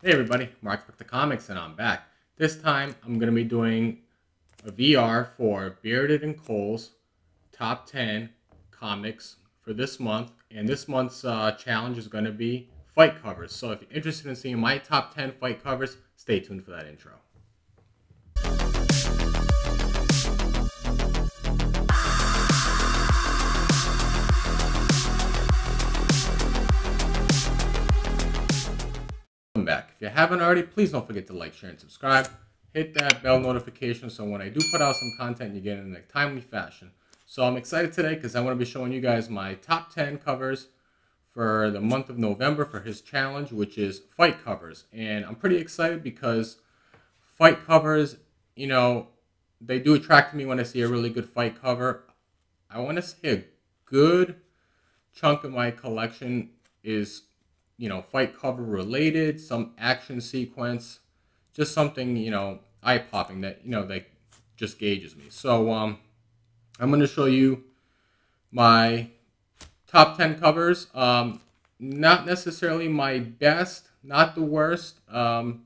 Hey everybody, Mark with the Comics and I'm back. This time I'm going to be doing a VR for Bearded and Cole's top 10 comics for this month. And this month's uh, challenge is going to be fight covers. So if you're interested in seeing my top 10 fight covers, stay tuned for that intro. Back. If you haven't already, please don't forget to like, share, and subscribe. Hit that bell notification so when I do put out some content, you get it in a timely fashion. So I'm excited today because I want to be showing you guys my top 10 covers for the month of November for his challenge, which is fight covers. And I'm pretty excited because fight covers, you know, they do attract me when I see a really good fight cover. I want to say a good chunk of my collection is you know, fight cover related, some action sequence, just something, you know, eye popping that, you know, that just gauges me. So, um, I'm going to show you my top 10 covers. Um, not necessarily my best, not the worst. Um,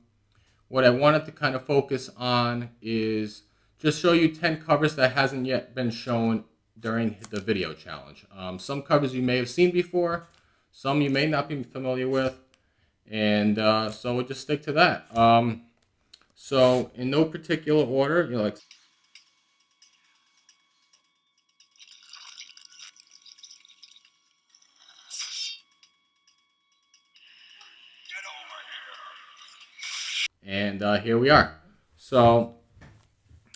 what I wanted to kind of focus on is just show you 10 covers that hasn't yet been shown during the video challenge. Um, some covers you may have seen before, some you may not be familiar with. And uh, so we'll just stick to that. Um, so in no particular order, you know, like And uh, here we are. So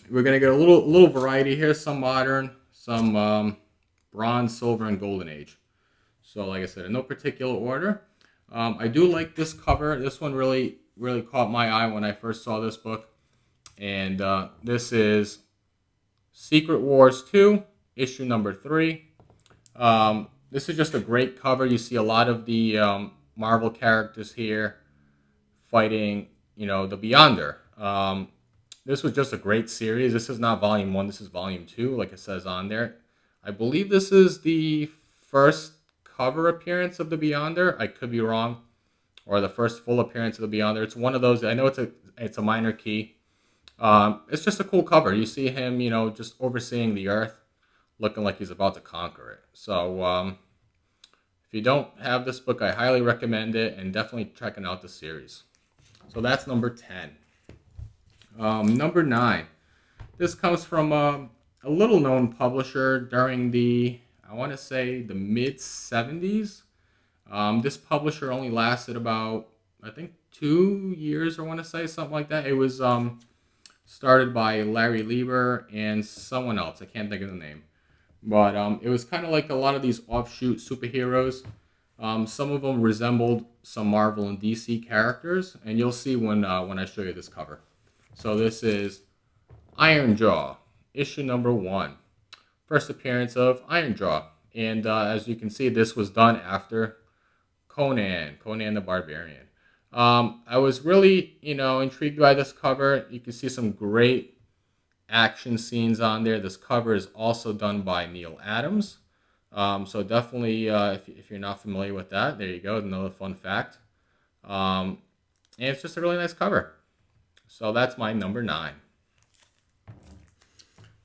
we're gonna get a little little variety here. Some modern, some um, bronze, silver, and golden age. So like I said, in no particular order. Um, I do like this cover. This one really, really caught my eye when I first saw this book. And uh, this is Secret Wars 2, issue number 3. Um, this is just a great cover. You see a lot of the um, Marvel characters here fighting, you know, the Beyonder. Um, this was just a great series. This is not volume 1. This is volume 2, like it says on there. I believe this is the first cover appearance of the Beyonder. I could be wrong, or the first full appearance of the Beyonder. It's one of those. I know it's a it's a minor key. Um, it's just a cool cover. You see him, you know, just overseeing the Earth, looking like he's about to conquer it. So um, if you don't have this book, I highly recommend it, and definitely checking out the series. So that's number ten. Um, number nine. This comes from um, a little known publisher during the I want to say the mid 70s. Um, this publisher only lasted about, I think, two years, I want to say, something like that. It was um, started by Larry Lieber and someone else. I can't think of the name. But um, it was kind of like a lot of these offshoot superheroes. Um, some of them resembled some Marvel and DC characters, and you'll see when, uh, when I show you this cover. So this is Iron Jaw, issue number one first appearance of Iron Ironjaw. And uh, as you can see, this was done after Conan, Conan the Barbarian. Um, I was really, you know, intrigued by this cover. You can see some great action scenes on there. This cover is also done by Neal Adams. Um, so definitely, uh, if, if, you're not familiar with that, there you go, another fun fact. Um, and it's just a really nice cover. So that's my number nine.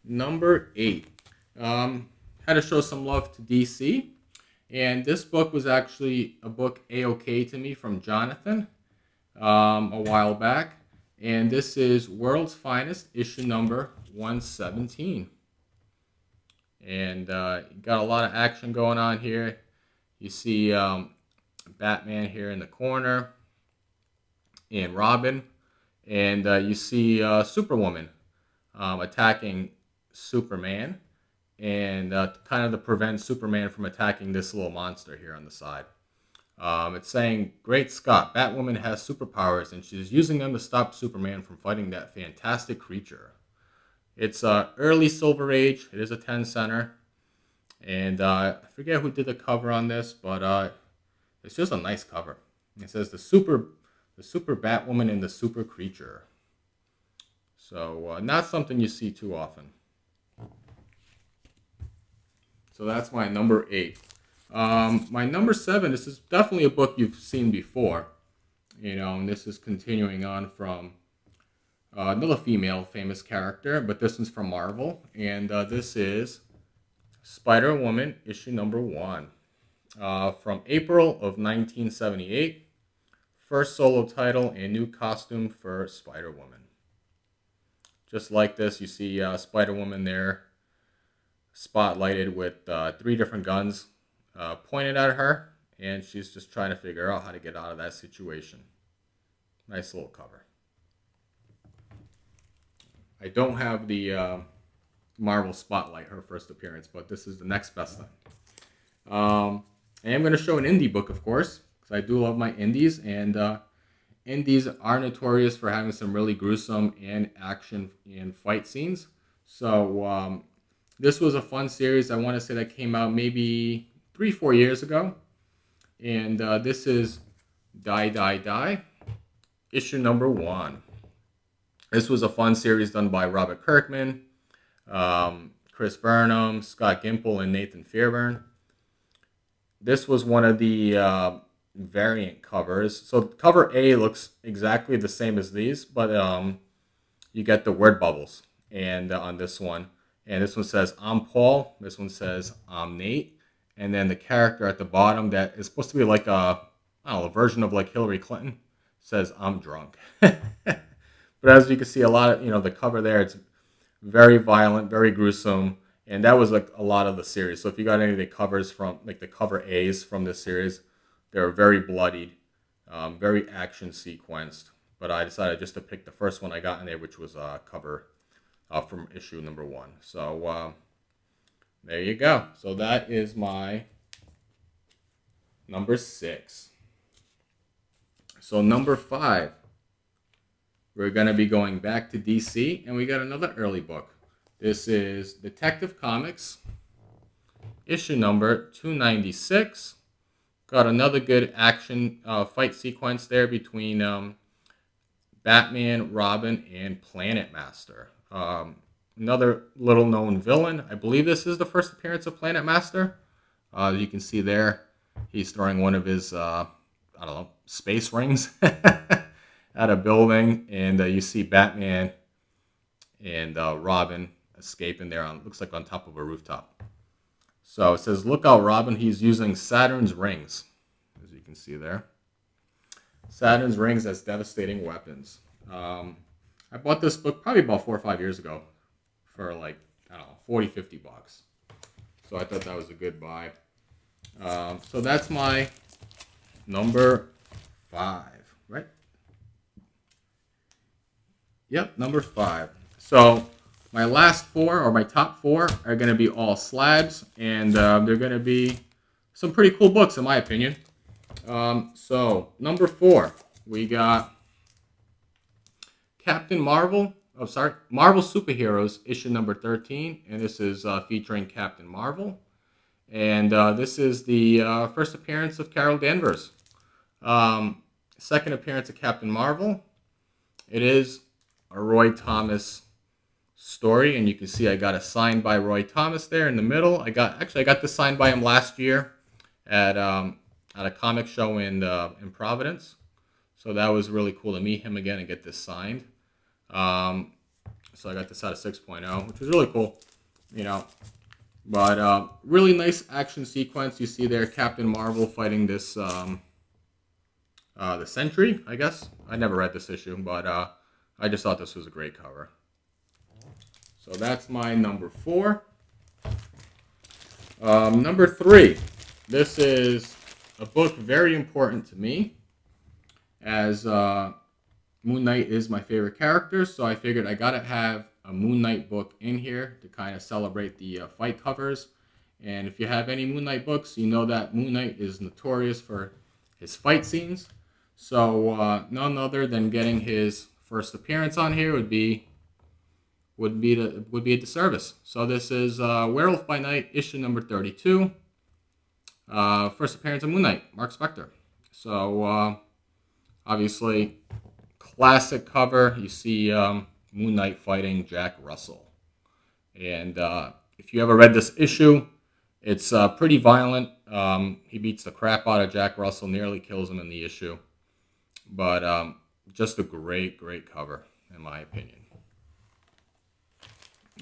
Number eight. Um, had to show some love to DC. And this book was actually a book A-OK to me from Jonathan um, a while back. And this is World's Finest, issue number 117. And uh, got a lot of action going on here. You see um, Batman here in the corner and Robin. And uh, you see uh, Superwoman um, attacking Superman and uh, kind of to prevent Superman from attacking this little monster here on the side. Um, it's saying, Great Scott, Batwoman has superpowers and she's using them to stop Superman from fighting that fantastic creature. It's uh, early Silver Age. It is a 10 center. And uh, I forget who did the cover on this, but uh, it's just a nice cover. It says the super, the super Batwoman and the super creature. So uh, not something you see too often. So that's my number eight. Um, my number seven, this is definitely a book you've seen before. You know, and this is continuing on from uh, another female famous character, but this one's from Marvel, and uh, this is Spider Woman issue number one uh, from April of 1978. First solo title and new costume for Spider Woman. Just like this, you see uh, Spider Woman there, spotlighted with uh, three different guns uh, pointed at her, and she's just trying to figure out how to get out of that situation. Nice little cover. I don't have the uh, Marvel Spotlight, her first appearance, but this is the next best thing. Um, I am going to show an indie book, of course, because I do love my indies, and uh, indies are notorious for having some really gruesome and action and fight scenes. So um, this was a fun series. I want to say that came out maybe three, four years ago, and uh, this is Die Die Die, issue number one. This was a fun series done by Robert Kirkman, um, Chris Burnham, Scott Gimple, and Nathan Fairbairn. This was one of the uh, variant covers. So cover A looks exactly the same as these, but um, you get the word bubbles and uh, on this one. And this one says, I'm Paul. This one says, I'm Nate. And then the character at the bottom that is supposed to be like a, I don't know, a version of like Hillary Clinton says, I'm drunk. But as you can see, a lot of, you know, the cover there, it's very violent, very gruesome. And that was like a lot of the series. So if you got any of the covers from, like the cover A's from this series, they're very bloodied, um, very action sequenced. But I decided just to pick the first one I got in there, which was uh, cover uh, from issue number one. So uh, there you go. So that is my number six. So number five we're going to be going back to DC, and we got another early book. This is Detective Comics, issue number 296. Got another good action uh, fight sequence there between um, Batman, Robin, and Planet Master. Um, another little known villain. I believe this is the first appearance of Planet Master. Uh, you can see there, he's throwing one of his, uh, I don't know, space rings. at a building, and uh, you see Batman and uh, Robin escaping there on looks like on top of a rooftop. So it says, "Look out, Robin! He's using Saturn's rings, as you can see there. Saturn's rings as devastating weapons." Um, I bought this book probably about four or five years ago for like I don't know 40, 50 bucks. So I thought that was a good buy. Um, so that's my number five, right? Yep, number five. So my last four, or my top four, are going to be all slabs, and uh, they're going to be some pretty cool books, in my opinion. Um, so, number four, we got Captain Marvel. Oh, sorry, Marvel Superheroes, issue number 13, and this is uh, featuring Captain Marvel. And uh, this is the uh, first appearance of Carol Danvers. Um, second appearance of Captain Marvel. It is a Roy Thomas story, and you can see I got a signed by Roy Thomas there in the middle. I got actually I got this signed by him last year at um, at a comic show in uh, in Providence, so that was really cool to meet him again and get this signed. Um, so I got this out of 6.0, which was really cool, you know. But uh, really nice action sequence. You see there Captain Marvel fighting this um, uh, the Sentry, I guess. I never read this issue, but uh, I just thought this was a great cover. So that's my number four. Um, number three, this is a book very important to me as uh, Moon Knight is my favorite character, so I figured I gotta have a Moon Knight book in here to kind of celebrate the uh, fight covers. And if you have any Moon Knight books, you know that Moon Knight is notorious for his fight scenes. So uh, none other than getting his first appearance on here would be would be the, would be a disservice. So this is uh, Werewolf by Night, issue number 32. Uh, first appearance of Moon Knight, Mark Spector. So uh, obviously, classic cover. You see um, Moon Knight fighting Jack Russell. And uh, if you ever read this issue, it's uh, pretty violent. Um, he beats the crap out of Jack Russell, nearly kills him in the issue. but um, just a great, great cover, in my opinion.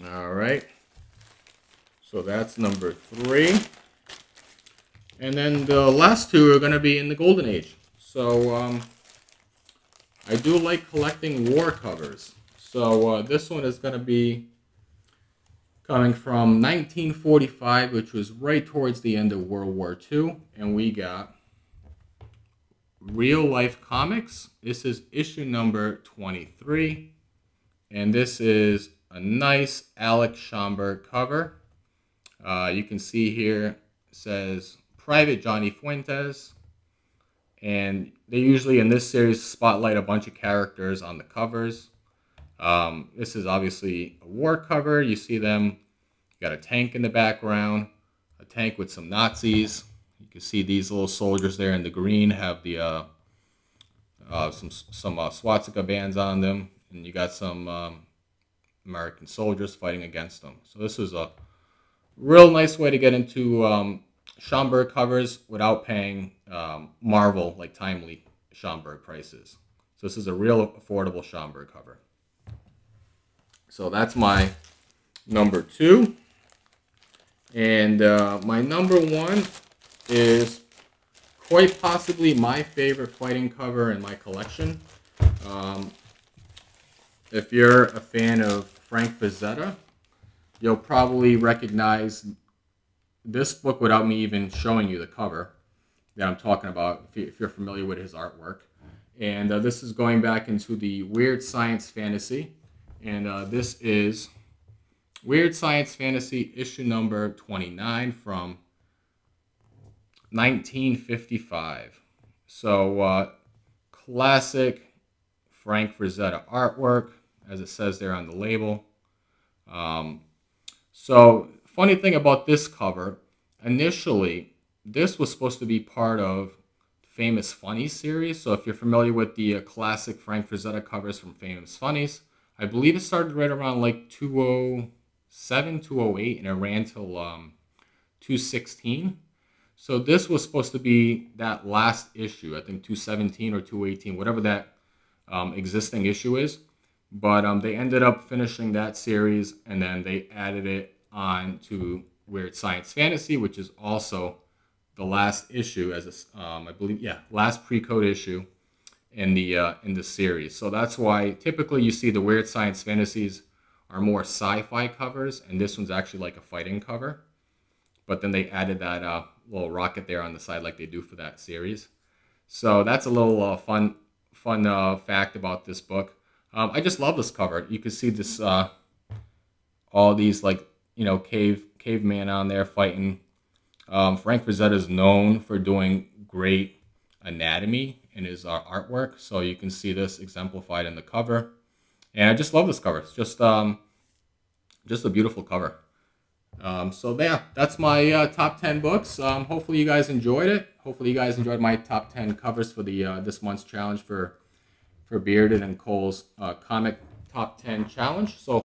All right. So that's number three. And then the last two are going to be in the Golden Age. So um, I do like collecting war covers. So uh, this one is going to be coming from 1945, which was right towards the end of World War II. And we got Real Life Comics. This is issue number 23. And this is a nice Alex Schomburg cover. Uh, you can see here says Private Johnny Fuentes. And they usually in this series spotlight a bunch of characters on the covers. Um, this is obviously a war cover. You see them, you got a tank in the background, a tank with some Nazis. You can see these little soldiers there in the green have the uh, uh, some some uh, swastika bands on them, and you got some um, American soldiers fighting against them. So this is a real nice way to get into um, Schomburg covers without paying um, Marvel like timely Schomburg prices. So this is a real affordable Schomburg cover. So that's my number two. And uh, my number one is quite possibly my favorite fighting cover in my collection. Um, if you're a fan of Frank Frazetta, you'll probably recognize this book without me even showing you the cover that I'm talking about, if you're familiar with his artwork. And uh, this is going back into the Weird Science Fantasy and uh, this is Weird Science Fantasy issue number 29 from 1955. So, uh, classic Frank Frazetta artwork, as it says there on the label. Um, so, funny thing about this cover, initially, this was supposed to be part of Famous Funnies series. So, if you're familiar with the uh, classic Frank Frazetta covers from Famous Funnies, I believe it started right around like 207, 208, and it ran till um, 216. So this was supposed to be that last issue, I think 217 or 218, whatever that um, existing issue is. But um, they ended up finishing that series and then they added it on to Weird Science Fantasy, which is also the last issue as a, um, I believe, yeah, last pre-code issue in the uh, in the series. So that's why typically you see the weird science fantasies are more sci-fi covers, and this one's actually like a fighting cover. But then they added that uh, little rocket there on the side, like they do for that series. So that's a little uh, fun fun uh, fact about this book. Um, I just love this cover. You can see this uh, all these like you know cave caveman on there fighting. Um, Frank Frazetta is known for doing great anatomy in his uh, artwork. So you can see this exemplified in the cover. And I just love this cover. It's just, um, just a beautiful cover. Um, so yeah, that's my uh, top 10 books. Um, hopefully you guys enjoyed it. Hopefully you guys enjoyed my top 10 covers for the uh, this month's challenge for for Bearded and Cole's uh, comic top 10 challenge. So